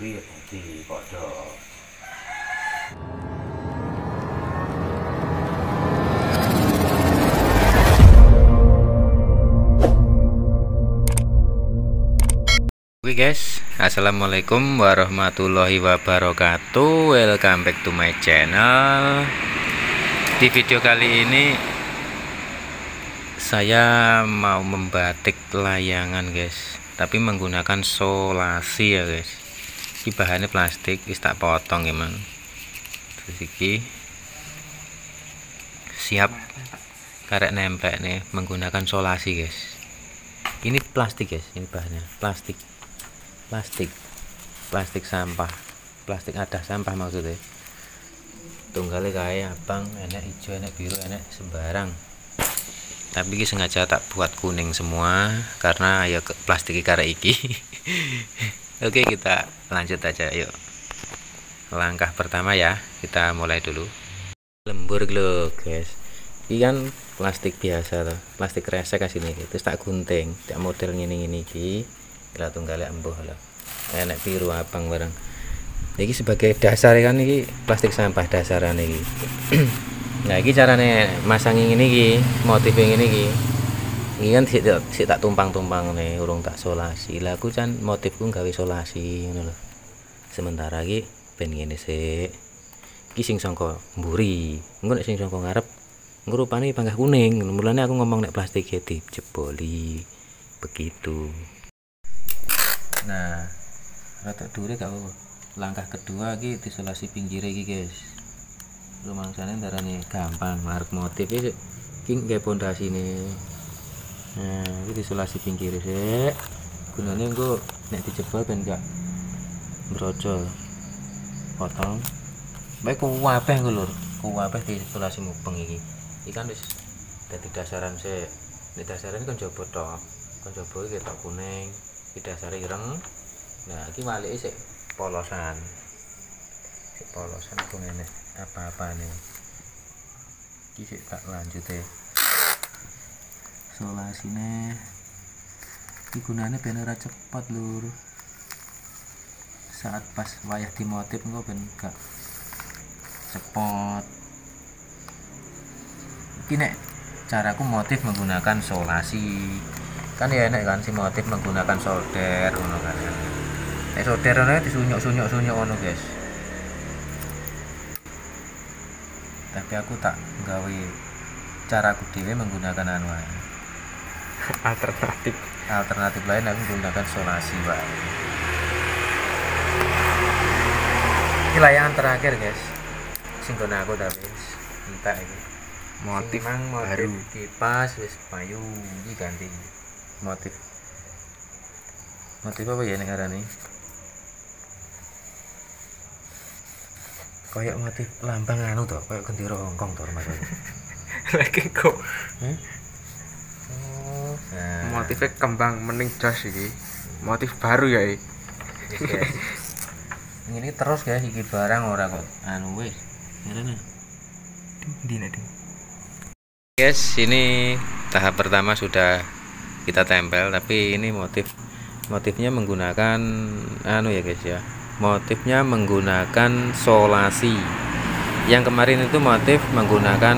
di Oke guys, assalamualaikum warahmatullahi wabarakatuh. Welcome back to my channel. Di video kali ini saya mau membatik layangan guys, tapi menggunakan solasi ya guys. Ini bahannya plastik, wis tak potong emang. Terus iki siap karek nempel nih menggunakan solasi guys. Ini plastik guys, ini bahannya. Plastik. Plastik. Plastik sampah. Plastik ada sampah maksudnya. Tunggalnya kayak abang enak hijau enak biru enak sembarang. Tapi ini sengaja tak buat kuning semua karena ya plastik karena iki oke kita lanjut aja yuk. Langkah pertama ya kita mulai dulu. Lembur lo guys. Ini kan plastik biasa tuh plastik resek kasih nih terus tak gunting tak model ini ini ki kira tunggal embuh lah enek biru abang barang ini sebagai dasar kan ini plastik sampah dasaran ini. Nah ini caranya masang ini ki motif ini ki ini kan si, si tak tumpang-tumpang nih urung tak solasi. Lah aku kan motifku gawe solasi ngono lho. Sementara ki ben ngene sik. Iki sing sangka mburi. Engko nek sing sangka ngarep engko panggah kuning. Mulane aku ngomong nek plastik ya jeboli begitu. Nah rata dure gak apa langkah kedua iki isolasi pinggir iki guys. Rumangsane darane gampang mark motif iki nggih pondasi nih nah iki isolasi pinggir sik. Gunane engko nek dijebol ben gak brojol potong. Baik kuwabeh engko lur. Kuwabeh di isolasi mubeng iki. Iki kan wis dadi dasaran sik. Di dasaran kan coba tok. Kan coba iki tok kuning di dasar ireng. Nah ini balik sih polosan. Si polosan aku ngene apa-apa nih ini sih tak lanjut ya solasine ini gunanya bener cepat lur. Saat pas wayah di motif enggak ben gak cepot ini nek caraku motif menggunakan solasi. Kan ya enak kan si motif menggunakan solder ngono kan. Nek solder ngono disunyuk-sunyuk-sunyuk ngono guys. Tapi aku tak gawe caraku dewe menggunakan anu alternatif. Alternatif lain aku menggunakan solasi pak. Ini layangan terakhir guys. Singgon aku tapi entah ini motif Sing mang motif baru. kipas wis payu iki ganti. Motif. Motif apa ya negara nih kayak motif lambang anu toh kayak gendera Hongkong toh mas. Lagi kok. Hmm? Nah, motifnya kembang mening jos iki. Motif baru ya iki. Ini terus guys iki barang ora kok. Anu wis ngene di nanti guys ini tahap pertama sudah kita tempel tapi ini motif motifnya menggunakan anu ya guys ya. Motifnya menggunakan solasi. Yang kemarin itu motif menggunakan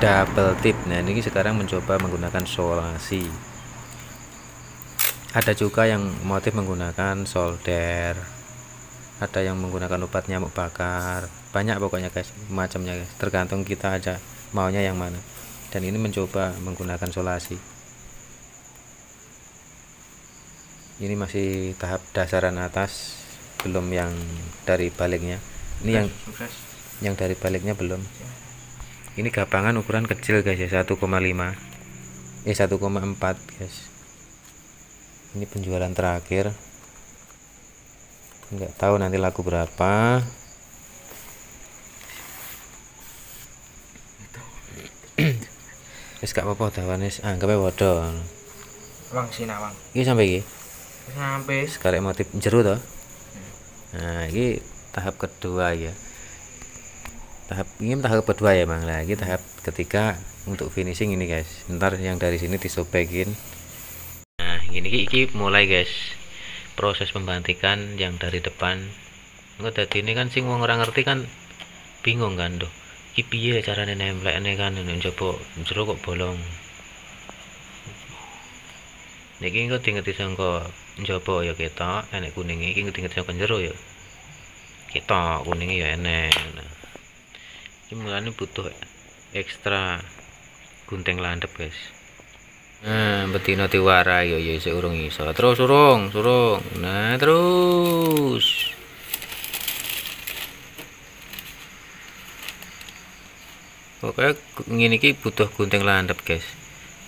double tip. Nah ini sekarang mencoba menggunakan solasi ada juga yang motif menggunakan solder. Ada yang menggunakan obat nyamuk bakar. Banyak pokoknya guys. Macamnya. Guys tergantung kita aja maunya yang mana. Dan ini mencoba menggunakan solasi. Ini masih tahap dasaran atas. Belum yang dari baliknya. Ini yang yang dari baliknya belum. Ini gabangan ukuran kecil guys ya. 1,5 eh 1,4 guys ini penjualan terakhir. Nggak tahu nanti laku berapa. Wis gak apa-apa dawane anggapnya waduh. Wang sinawang ini sampai iki? Sampai. Sekarang motif jeru toh? Nah ini tahap kedua ya. Tahap ini tahap kedua ya bang lagi tahap ketiga untuk finishing ini guys. Ntar yang dari sini disobekin gini iki, mulai guys. Proses pembantikan yang dari depan. Enggak tadi ini kan sing wong ora ngerti kan bingung kan tuh iki piye carane nemplekne kan njaba jero kok bolong. Niki engko dingeti sangka njaba ya ketok enek kuning iki dingeti sangka jero ya. Ketok kuninge ya enek iki mulane butuh ekstra gunting landep guys Nah, betina diwara yo yo isih urung iso. Terus urung, surung. Nah, terus. Pokoknya ngene iki butuh gunting landep, guys.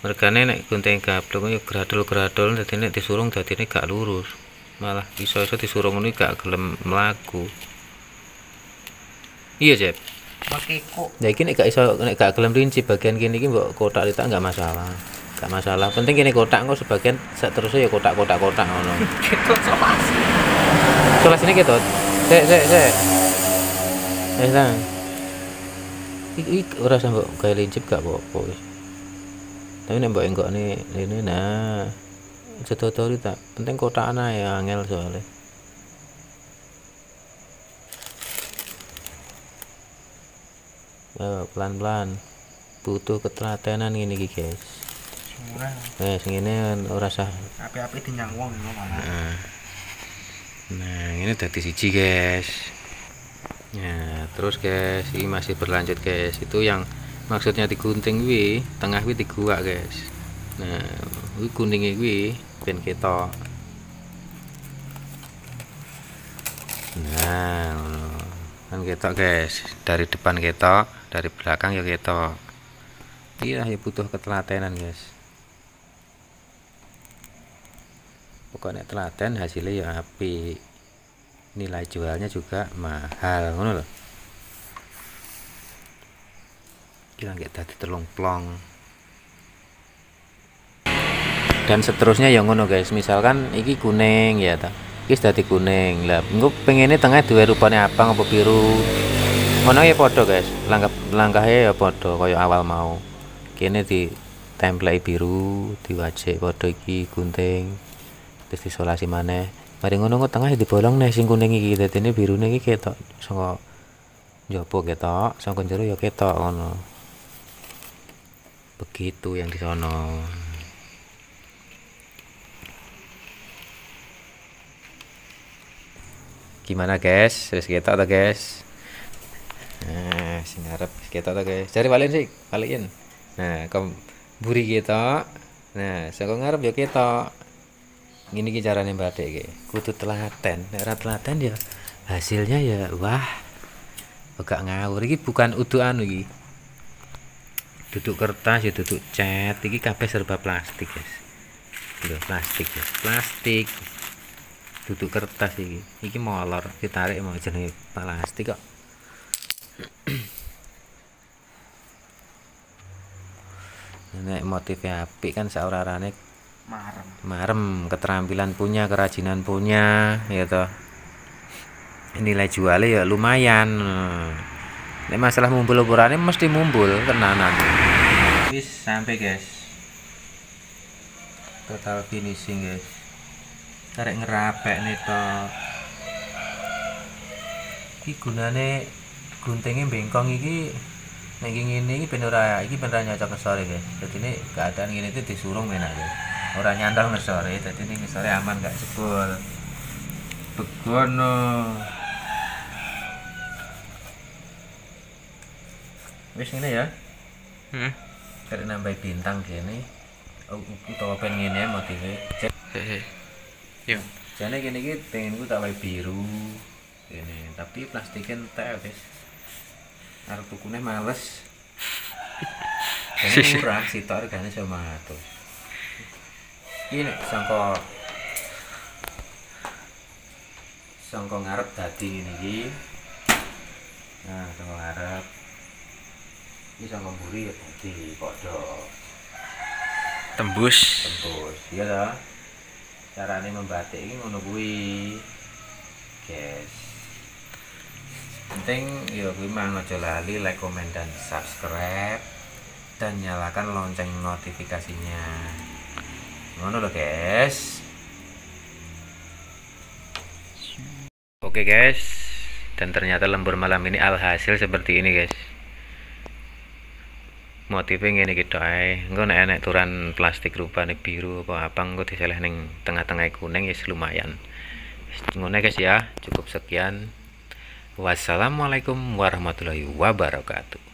Mergane nek gunting gablok yo gradul-gradul dadi nek disurung dadine gak lurus. Malah iso-iso disurung ngono gak gelem mlaku. Iya, Jep. pakai kok Ya iki nek gak iso nek gak gelem rinci bagian kene iki mbok kotak letak enggak masalah. Gak masalah. Penting kene kotak engko sebagian seterusnya ya kotak-kotak kotak ngono. gitu solasi Solas ini ketut. Sik sik sik. Eh sang. Iki iki ora usah mbok gawe lincip gak apa-apa wis. Tapi nek mbok enggokne ini nah sedotoli tak penting kotak ae angel soalnya. Pelan-pelan. Butuh ketelatenan ini guys. Eh, sing ngene ora usah api-api dinyang wong ngono malah Nah, nah ini tadi siji guys. Ya, terus guys, ini masih berlanjut guys. Itu yang maksudnya digunting wi, tengah wi diguak guys. Nah, wi kuningnya wi ben ketok. Nah, kan ketok guys. Dari depan ketok, dari belakang ya ketok. Iya, ya butuh ketelatenan guys. Pokoknya telaten hasilnya ya api. Nilai jualnya juga mahal ngono loh kira nggak tadi telung plong. Dan seterusnya ya ngono guys. Misalkan iki kuning ya ta. Iki dadi kuning. Lah engko pengennya tengah duwe rupane abang apa biru. Ngono ya podo guys. Langkah langkahnya ya podo kaya awal mau. Kene di template biru diwajik podo iki gunting terus isolasi maneh. Mari ngono kok tengah dibolong nih sing kuning iki dadine birune iki ketok. Saka njaba ketok saka jero ya ketok ngono. Begitu yang di sono. Gimana guys? Wis ketok ta guys? Nah sing arep ketok ta guys. Cari balikin sih balikin nah kom buri ketok? Nah saka ngarep ya ketok gini ki carane batik iki. Kudu telaten. Nek telaten ya hasilnya ya wah agak ngawur. Iki bukan udu anu iki. Duduk kertas ya duduk cat. Iki kabeh serba plastik guys. Lho, plastik ya plastik. Duduk kertas iki. Iki molor ditarik mau jenenge plastik kok. Nek motifnya apik kan saurarane marem. Marem keterampilan punya kerajinan punya ya toh. Nilai jualnya ya lumayan. Nek masalah mumbul ukurannya mesti mumbul tenanan. Wis sampai guys. Total finishing guys. Tarik ngerapek nih toh. Iki gunane guntingnya bengkong iki. Nek ngene iki ben ora iki ben ora nyocok ngesore guys. Dadi ini keadaan ngene itu disurung enak guys ora nyandal ngesore dadi ini ngesore aman gak jebol begono wis ngene ya Hmm. karek nambah bintang gini Oh, utawa pengen ngene motifnya Hehe. Yo. Jane kene iki pengen ku tak wae biru. Kene, tapi plastiknya entek, guys. Arep tukune males. Ini murah sih regane sama tuh. Ini sangka sangka ngarep dadi ngene iki. Nah, sangka ngarep. Ini sangka mburi ya dadi padha Tembus. tembus. Iya toh? carane membatik ini ngono kuwi guys penting ya kuwi mang aja lali like comment dan subscribe dan nyalakan lonceng notifikasinya ngono loh guys? Oke guys. Dan ternyata lembur malam ini alhasil seperti ini guys. Motifnya ini gitu ae engko nek enek turan plastik rupane biru apa apa engko diseleh ning tengah-tengah kuning ya lumayan. Ngono guys ya. Cukup sekian. Wassalamualaikum warahmatullahi wabarakatuh